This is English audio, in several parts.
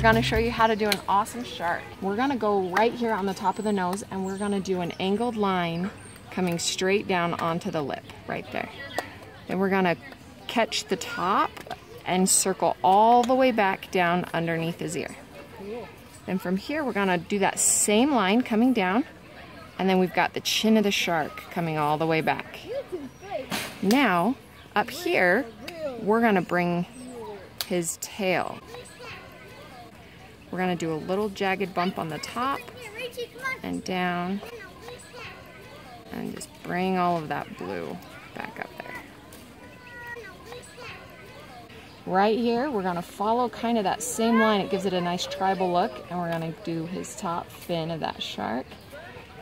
we're gonna show you how to do an awesome shark. We're gonna go right here on the top of the nose and we're gonna do an angled line coming straight down onto the lip, right there. Then we're gonna catch the top and circle all the way back down underneath his ear. Then from here, we're gonna do that same line coming down, and then we've got the chin of the shark coming all the way back. Now, up here, we're gonna bring his tail. We're gonna do a little jagged bump on the top and down, and just bring all of that blue back up there. Right here, we're gonna follow kind of that same line. It gives it a nice tribal look, and we're gonna do his top fin of that shark.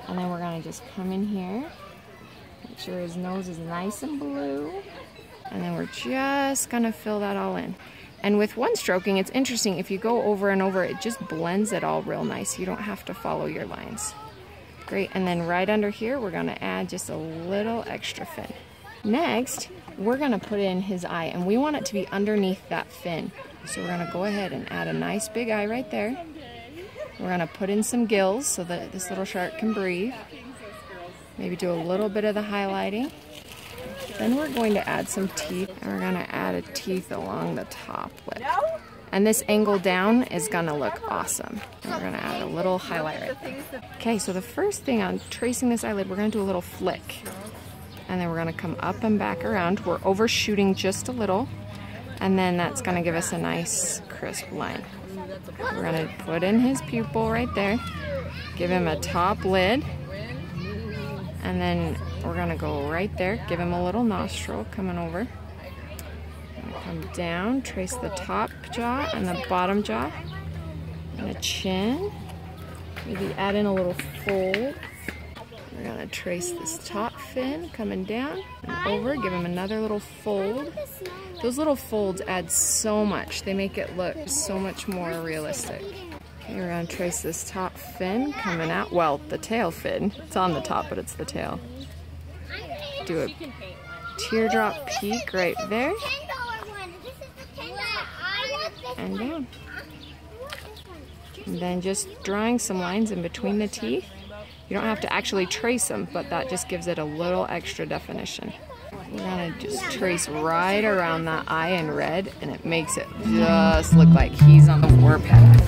And then we're gonna just come in here, make sure his nose is nice and blue. And then we're just gonna fill that all in. And with one stroking, it's interesting, if you go over and over, it just blends it all real nice. You don't have to follow your lines. Great, and then right under here, we're gonna add just a little extra fin. Next, we're gonna put in his eye, and we want it to be underneath that fin. So we're gonna go ahead and add a nice big eye right there. We're gonna put in some gills so that this little shark can breathe. Maybe do a little bit of the highlighting. Then we're going to add some teeth, and we're gonna add a teeth along the top lip. And this angle down is gonna look awesome. And we're gonna add a little highlight right there. Okay, so the first thing on tracing this eyelid, we're gonna do a little flick. And then we're gonna come up and back around. We're overshooting just a little. And then that's gonna give us a nice crisp line. We're gonna put in his pupil right there. Give him a top lid. And then we're gonna go right there, give him a little nostril coming over. Come down, trace the top jaw and the bottom jaw. And a chin. Maybe add in a little fold. We're gonna trace this top fin coming down and over, give him another little fold. Those little folds add so much. They make it look so much more realistic. Okay, we're gonna trace this top fin coming out. Well, the tail fin. It's on the top, but it's the tail. Do a teardrop peak right there. And down. And then just drawing some lines in between the teeth. You don't have to actually trace them, but that just gives it a little extra definition. We're gonna just trace right around that eye in red, and it makes it just look like he's on the warpath.